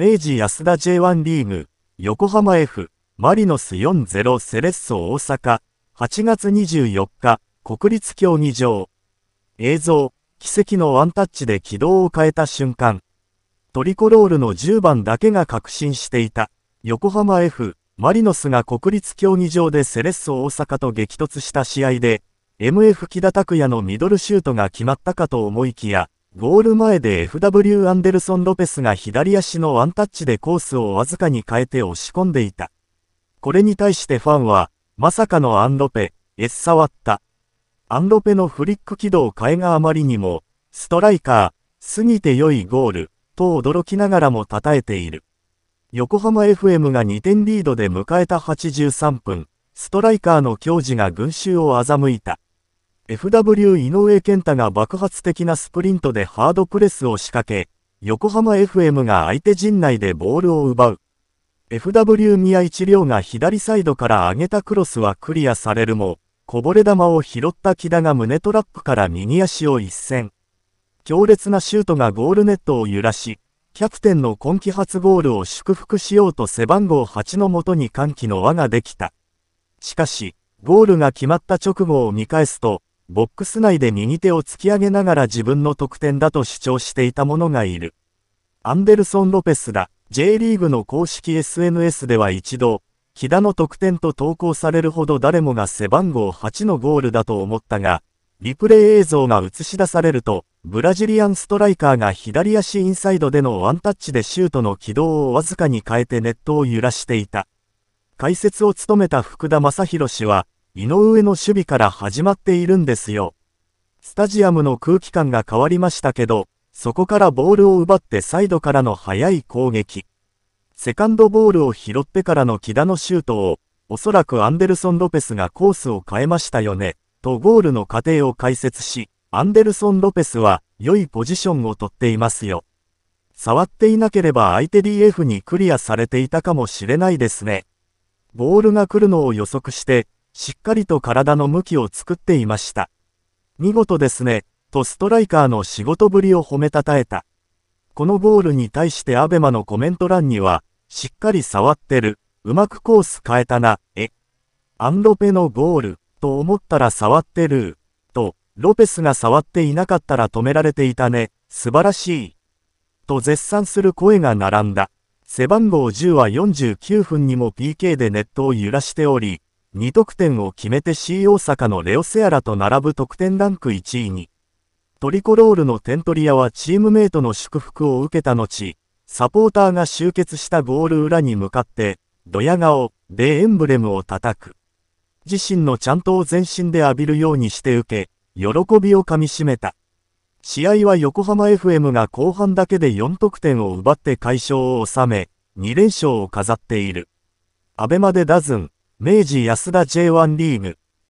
明治安田 J1 リーグ、横浜 F、マリノス4-0セレッソ大阪、8月24日、国立競技場。映像、奇跡のワンタッチで軌道を変えた瞬間。トリコロールの10番だけが確信していた。横浜 F、マリノスが国立競技場でセレッソ大阪と激突した試合で、MF 木田拓也のミドルシュートが決まったかと思いきや、ゴール前で FW アンデルソン・ロペスが左足のワンタッチでコースをわずかに変えて押し込んでいた。これに対してファンは、まさかのアンロペ、エッサワった。アンロペのフリック軌道替えがあまりにも、ストライカー、過ぎて良いゴール、と驚きながらも称えている。横浜 FM が2点リードで迎えた83分、ストライカーの教授が群衆を欺いた。FW 井上健太が爆発的なスプリントでハードプレスを仕掛け、横浜 FM が相手陣内でボールを奪う。FW 宮一亮が左サイドから上げたクロスはクリアされるも、こぼれ球を拾った木田が胸トラップから右足を一閃。強烈なシュートがゴールネットを揺らし、キャプテンの今季初ゴールを祝福しようと背番号8のもとに歓喜の輪ができた。しかし、ゴールが決まった直後を見返すと、ボックス内で右手を突き上げながら自分の得点だと主張していた者がいる。アンデルソン・ロペスだ。J リーグの公式 SNS では一度、木田の得点と投稿されるほど誰もが背番号8のゴールだと思ったが、リプレイ映像が映し出されると、ブラジリアンストライカーが左足インサイドでのワンタッチでシュートの軌道をわずかに変えてネットを揺らしていた。解説を務めた福田正宏氏は、井上の守備から始まっているんですよ。スタジアムの空気感が変わりましたけど、そこからボールを奪ってサイドからの速い攻撃。セカンドボールを拾ってからの木田のシュートを、おそらくアンデルソン・ロペスがコースを変えましたよね。とゴールの過程を解説し、アンデルソン・ロペスは良いポジションをとっていますよ。触っていなければ相手 DF にクリアされていたかもしれないですね。ボールが来るのを予測して、しっかりと体の向きを作っていました。見事ですね、とストライカーの仕事ぶりを褒めたたえた。このゴールに対してアベマのコメント欄には、しっかり触ってる、うまくコース変えたな、え。アンロペのゴール、と思ったら触ってる。と、ロペスが触っていなかったら止められていたね。素晴らしい。と絶賛する声が並んだ。背番号10は49分にも PK でネットを揺らしており、2得点を決めて C 大阪のレオセアラと並ぶ得点ランク1位に。トリコロールのテントリアはチームメイトの祝福を受けた後、サポーターが集結したゴール裏に向かって、ドヤ顔でエンブレムを叩く。自身のちゃんとを全身で浴びるようにして受け、喜びをかみしめた。試合は横浜 FM が後半だけで4得点を奪って快勝を収め、2連勝を飾っている。アベマでダズン、明治安田 J1 リーグ。